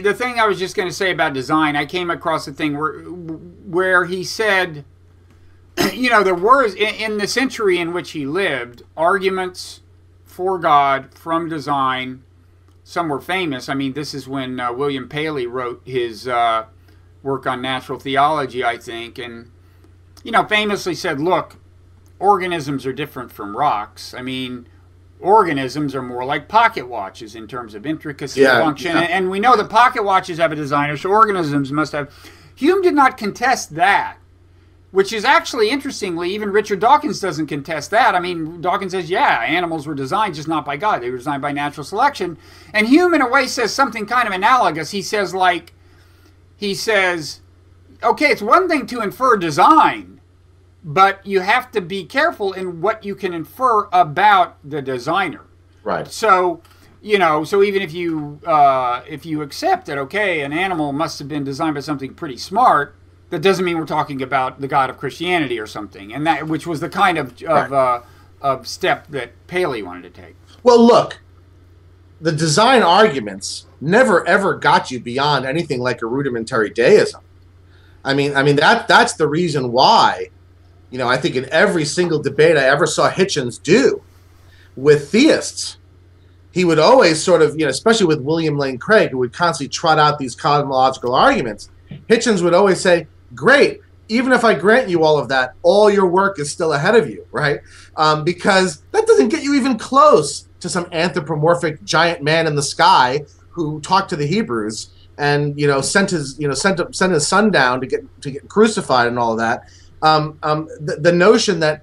the thing I was just going to say about design, I came across a thing where where he said, you know, there were in, in the century in which he lived arguments for God from design. Some were famous. I mean, this is when uh, William Paley wrote his uh, work on natural theology, I think, and you know, famously said, "Look, organisms are different from rocks. I mean." Organisms are more like pocket watches in terms of intricacy yeah, function. Yeah. And we know that pocket watches have a designer, so organisms must have. Hume did not contest that, which is actually interestingly, even Richard Dawkins doesn't contest that. I mean, Dawkins says, yeah, animals were designed just not by God, they were designed by natural selection. And Hume, in a way, says something kind of analogous. He says, like, he says, okay, it's one thing to infer design but you have to be careful in what you can infer about the designer. Right. So, you know, so even if you uh, if you accept that okay, an animal must have been designed by something pretty smart, that doesn't mean we're talking about the God of Christianity or something, and that which was the kind of of, right. uh, of step that Paley wanted to take. Well, look, the design arguments never ever got you beyond anything like a rudimentary deism. I mean, I mean that that's the reason why you know, I think in every single debate I ever saw Hitchens do with theists, he would always sort of, you know, especially with William Lane Craig, who would constantly trot out these cosmological arguments, Hitchens would always say, Great, even if I grant you all of that, all your work is still ahead of you, right? Um, because that doesn't get you even close to some anthropomorphic giant man in the sky who talked to the Hebrews and you know sent his you know sent sent his son down to get to get crucified and all that um, um, the, the notion that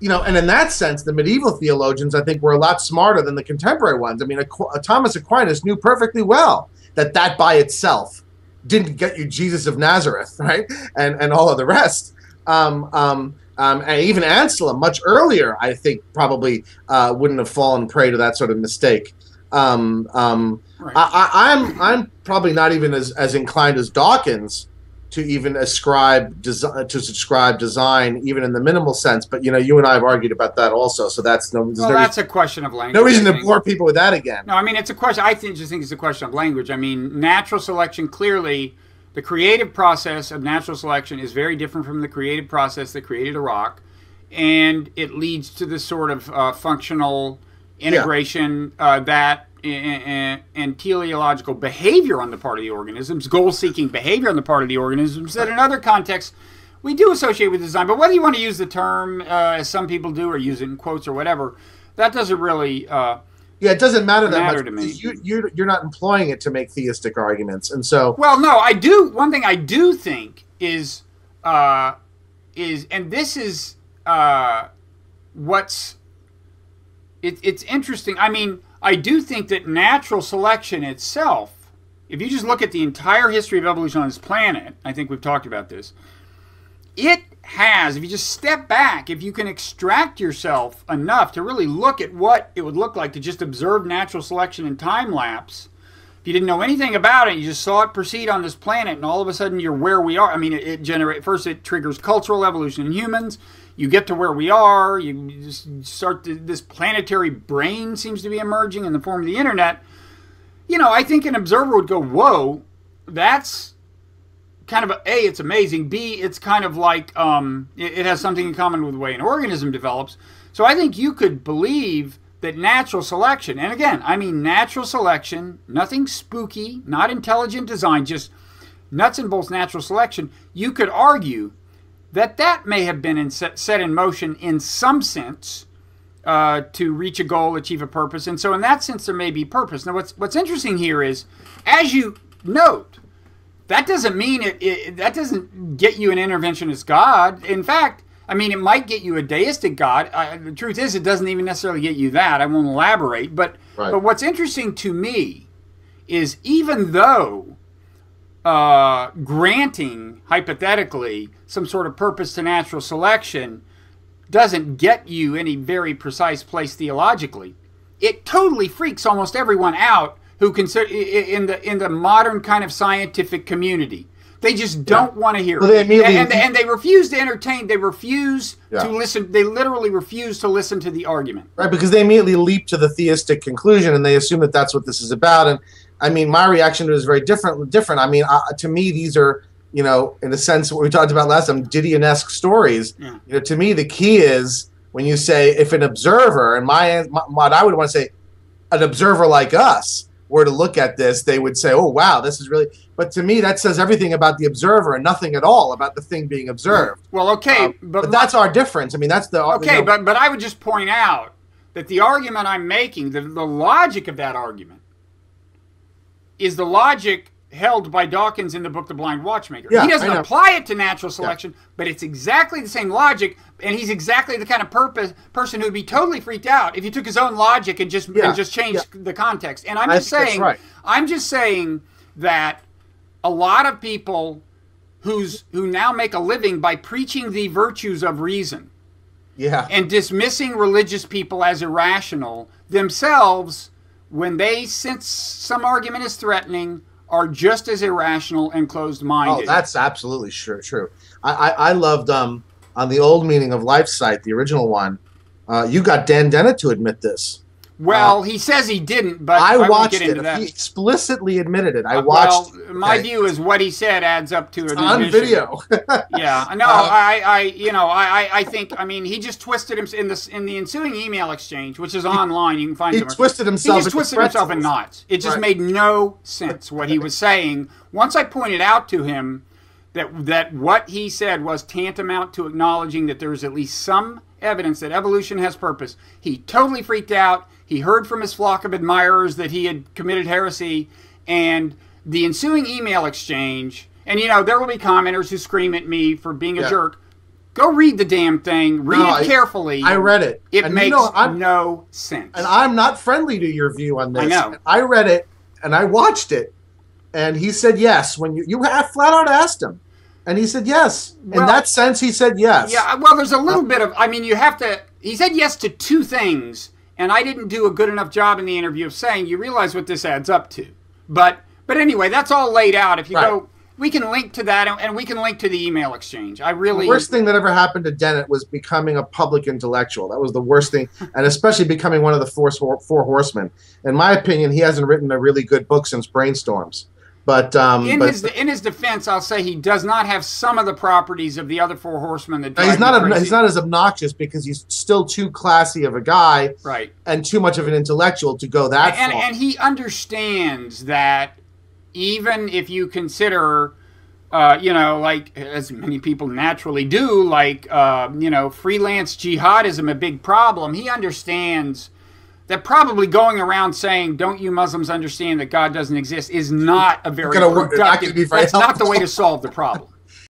you know, and in that sense, the medieval theologians, I think, were a lot smarter than the contemporary ones. I mean, a, a Thomas Aquinas knew perfectly well that that by itself didn't get you Jesus of Nazareth, right, and and all of the rest. Um, um, um, and even Anselm, much earlier, I think, probably uh, wouldn't have fallen prey to that sort of mistake. Um, um, right. I, am I'm, I'm probably not even as, as inclined as Dawkins to even ascribe design to subscribe design even in the minimal sense but you know you and i have argued about that also so that's no, well, no that's reason, a question of language no reason to bore people with that again. No i mean it's a question i think just think it's a question of language. I mean natural selection clearly the creative process of natural selection is very different from the creative process that created a rock and it leads to this sort of uh, functional integration yeah. uh, that and, and teleological behavior on the part of the organisms, goal seeking behavior on the part of the organisms that in other contexts we do associate with design. But whether you want to use the term, uh, as some people do, or use it in quotes or whatever, that doesn't really. Uh, yeah, it doesn't matter that matter much. To me. You, you're, you're not employing it to make theistic arguments, and so. Well, no, I do. One thing I do think is, uh, is, and this is uh, what's. It, it's interesting. I mean, I do think that natural selection itself, if you just look at the entire history of evolution on this planet, I think we've talked about this, it has, if you just step back, if you can extract yourself enough to really look at what it would look like to just observe natural selection in time lapse, if you didn't know anything about it, you just saw it proceed on this planet, and all of a sudden you're where we are. I mean, it, it generate first it triggers cultural evolution in humans you get to where we are, you just start to, this planetary brain seems to be emerging in the form of the internet. You know, I think an observer would go, "Whoa, that's kind of a, a it's amazing. B, it's kind of like um, it, it has something in common with the way an organism develops. So I think you could believe that natural selection, and again, I mean natural selection, nothing spooky, not intelligent design, just nuts and bolts natural selection. You could argue that that may have been in set, set, in motion in some sense uh, to reach a goal, achieve a purpose, and so in that sense there may be purpose. Now, what's what's interesting here is, as you note, that doesn't mean it, it that doesn't get you an interventionist God. In fact, I mean, it might get you a deistic God. Uh, the truth is, it doesn't even necessarily get you that. I won't elaborate, but right. but what's interesting to me is even though uh, granting, hypothetically, some sort of purpose to natural selection doesn't get you any very precise place theologically. It totally freaks almost everyone out who consider in the in the modern kind of scientific community. They just don't yeah. want to hear well, it, and, and, and, they refuse to entertain. They refuse yeah. to listen. They literally refuse to listen to the argument. Right, because they immediately leap to the theistic conclusion and they assume that that's what this is about. And I mean, my reaction to it is very different. Different. I mean, uh, to me, these are you know, in a sense, what we talked about last time, Gideon-esque stories. Yeah. You know, to me, the key is when you say if an observer, and my, my what I would want to say, an observer like us were to look at this, they would say, "Oh, wow, this is really." But to me, that says everything about the observer and nothing at all about the thing being observed. Well, okay, Um, but, but that's our difference. I mean, that's the okay, you know, but but I would just point out that the argument I'm making, the, the logic of that argument, is the logic held by Dawkins in the book The Blind Watchmaker. Yeah, he doesn't apply it to natural selection, but it's exactly the same logic, and he's exactly the kind of purpose person who'd be totally freaked out if you took his own logic and just Yeah, and just changed the context. And I'm just saying, right. I'm just saying that a lot of people who's who now make a living by preaching the virtues of reason yeah, and dismissing religious people as irrational themselves when they sense some argument is threatening are just as irrational and closed-minded Oh, that's absolutely sure, true. I, I, I loved um on the old meaning of life site, the original one. Uh, you got Dan Dennett to admit this. Well he says he didn't but I, I, watched it. He explicitly admitted it. I Uh, watched. well my okay. view is what he said adds up to an on video. yeah no Uh, I, I you know I, I- think i mean he just twisted him in this in the ensuing email exchange which is online you can find he somewhere. twisted He himself. just into twisted himself in knots. It just Right. made no sense what he was saying. Once I pointed out to him that that what he said was tantamount to acknowledging that there is at least some evidence that evolution has purpose, he totally freaked out. He heard from his flock of admirers that he had committed heresy, and the ensuing email exchange. And you know there will be commenters who scream at me for being a Yeah. jerk. Go read the damn thing. Read No, it carefully. I read it. It and makes you know, no sense. and I'm not friendly to your view on this. I know. I read it and I watched it, and he said yes. When you you have flat out asked him, and he said yes. Well- in that sense, he said yes. Yeah, uh, well, there's a little bit of. I mean, you have to. He said yes to two things, and I didn't do a good enough job in the interview of saying you realize what this adds up to. But but anyway, that's all laid out. If you Right. go, we can link to that, and, and we can link to the email exchange. I really. The worst thing that ever happened to Dennett was becoming a public intellectual. That was the worst thing, and especially becoming one of the four, four horsemen. In my opinion, he hasn't written a really good book since Brainstorms. But um, in but his in his defense, I'll say he does not have some of the properties of the other four horsemen that he's not he's not as obnoxious because he's still too classy of a guy right. and too much of an intellectual to go that and, far. and he understands that even if you consider uh, you know like as many people naturally do like uh, you know freelance jihadism a big problem he understands that probably going around saying don't you muslims understand that god doesn't exist? is not a very gonna work- not productive gonna be very that's not the way to solve the problem